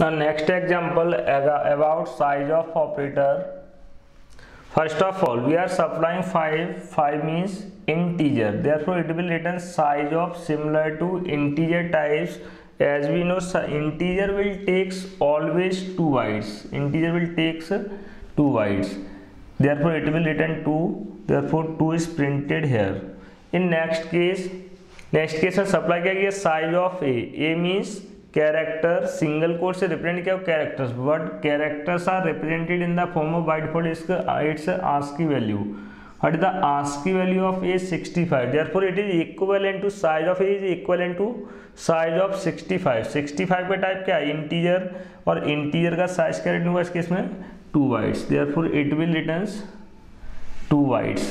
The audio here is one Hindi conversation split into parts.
The next example about size of operator. First of all we are supplying five five means integer therefore it will return size of similar to integer types as we know integer will takes always two bytes integer will takes two bytes therefore it will return two therefore two is printed here in next case next case में सप्लाई क्या किया size of A A means character single code से रिप्रेजेंट किया characters but characters are represented in the form of byte fold इसका इट्स की value what is the ASCII value of a 65 therefore it is equivalent to size of a is equivalent to size of 65 65 का टाइप क्या है इंटीजर और इंटीजर का साइज़ क्या रिटर्न हुआ इस केस में two bytes therefore it will returns two bytes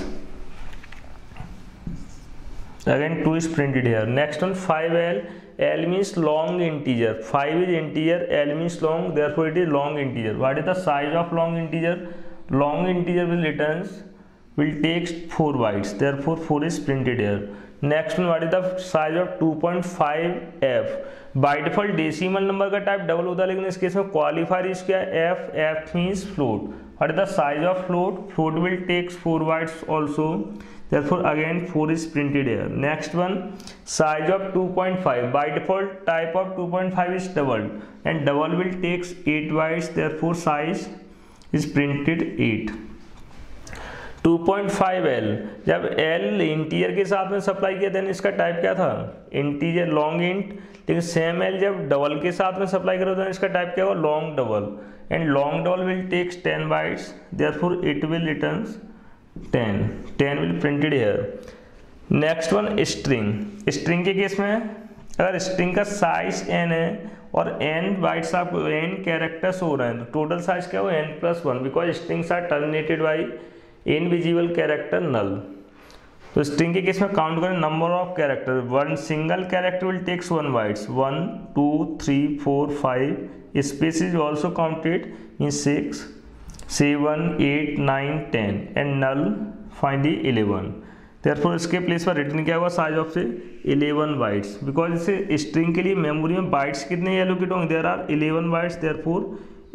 again 2 is printed here next one 5l L means long integer. 5 is integer, L means long, therefore it is long integer. What is the size of long integer? Long integer will returns will takes 4 bytes, therefore 4 is printed here. Next one, what is the size of 2.5 f? By default decimal number का टाइप डबल होता है लेकिन इस केस में क्वालिफायर इज़ क्या f f means is the size of float? Float will takes 4 bytes also. therefore again 4 is printed here next one size of 2.5 by default type of 2.5 is double and double will takes 8 bytes therefore size is printed 8 2.5L जब L इंटीजर के साथ में सप्लाई किया देन इसका टाइप क्या था इंटीजर लॉन्ग इंट लेकिन सेम L जब डबल के साथ में सप्लाई करो देन इसका टाइप क्या होगा long double and long double will takes 10 bytes therefore it will returns 10 10 will printed here. Next one string string के केस में अगर स्ट्रिंग का साइज़ एन है और एन बाइट्स आपको एन कैरेक्टर्स हो रहे हैं तो टोटल साइज़ क्या हो? N plus one because strings are terminated by invisible character null तो स्ट्रिंग के केस में काउंट करें number of character one single character will takes one bytes one two three four five space is also counted in six 7, 8, 9, 10 and null find the 11 therefore इसके प्लेस पर रिटर्न क्या हुआ? साइज़ ऑफ़ से 11 बाइट्स बिकॉज़ इसे स्ट्रिंग के लिए मेमोरी में बाइट्स कितने एलोकेट होंगे there are 11 bytes therefore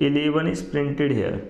11 is printed here